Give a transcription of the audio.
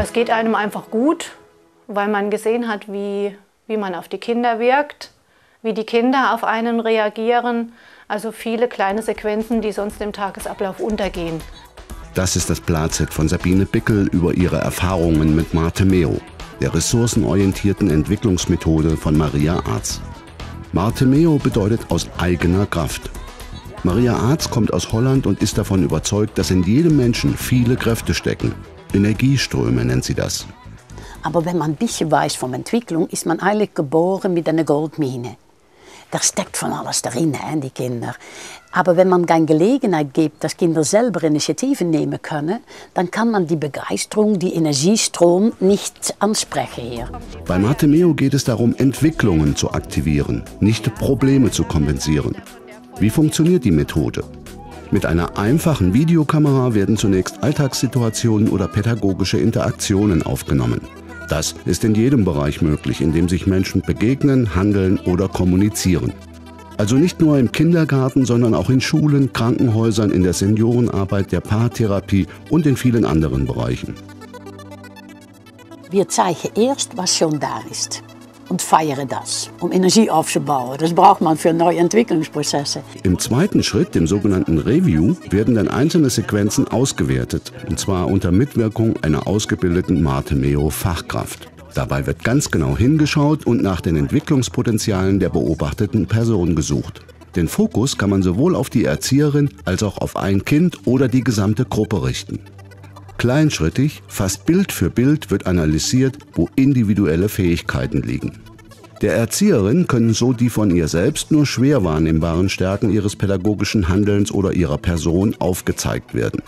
Ja, es geht einem einfach gut, weil man gesehen hat, wie, wie man auf die Kinder wirkt, wie die Kinder auf einen reagieren. Also viele kleine Sequenzen, die sonst im Tagesablauf untergehen. Das ist das Platzett von Sabine Bickel über ihre Erfahrungen mit Martemeo, der ressourcenorientierten Entwicklungsmethode von Maria Arz. Martemeo bedeutet aus eigener Kraft. Maria Arz kommt aus Holland und ist davon überzeugt, dass in jedem Menschen viele Kräfte stecken. Energieströme nennt sie das. Aber wenn man ein bisschen weiß von Entwicklung, ist man eigentlich geboren mit einer Goldmine. Da steckt von alles darin, hè, die Kinder. Aber wenn man keine Gelegenheit gibt, dass Kinder selber Initiativen nehmen können, dann kann man die Begeisterung, die Energiestrom nicht ansprechen hier. Bei Martemeo geht es darum, Entwicklungen zu aktivieren, nicht Probleme zu kompensieren. Wie funktioniert die Methode? Mit einer einfachen Videokamera werden zunächst Alltagssituationen oder pädagogische Interaktionen aufgenommen. Das ist in jedem Bereich möglich, in dem sich Menschen begegnen, handeln oder kommunizieren. Also nicht nur im Kindergarten, sondern auch in Schulen, Krankenhäusern, in der Seniorenarbeit, der Paartherapie und in vielen anderen Bereichen. Wir zeigen erst, was schon da ist und feiern das, um Energie aufzubauen. Das braucht man für neue Entwicklungsprozesse. Im zweiten Schritt, dem sogenannten Review, werden dann einzelne Sequenzen ausgewertet, und zwar unter Mitwirkung einer ausgebildeten Martemeo-Fachkraft. Dabei wird ganz genau hingeschaut und nach den Entwicklungspotenzialen der beobachteten Person gesucht. Den Fokus kann man sowohl auf die Erzieherin als auch auf ein Kind oder die gesamte Gruppe richten. Kleinschrittig, fast Bild für Bild wird analysiert, wo individuelle Fähigkeiten liegen. Der Erzieherin können so die von ihr selbst nur schwer wahrnehmbaren Stärken ihres pädagogischen Handelns oder ihrer Person aufgezeigt werden.